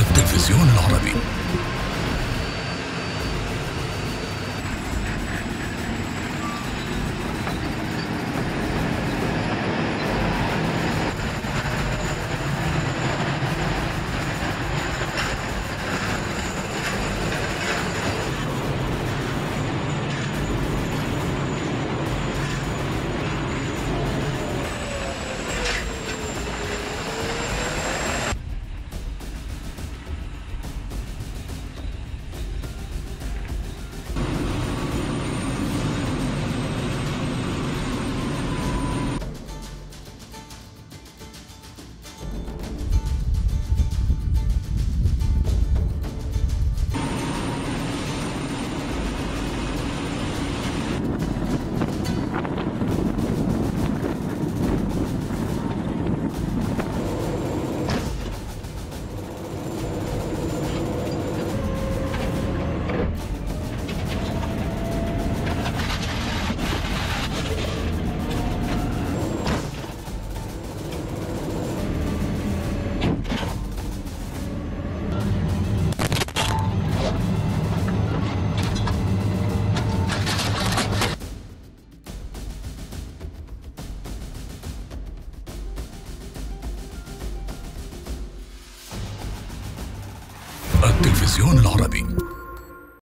التلفزيون العربي. التلفزيون العربي.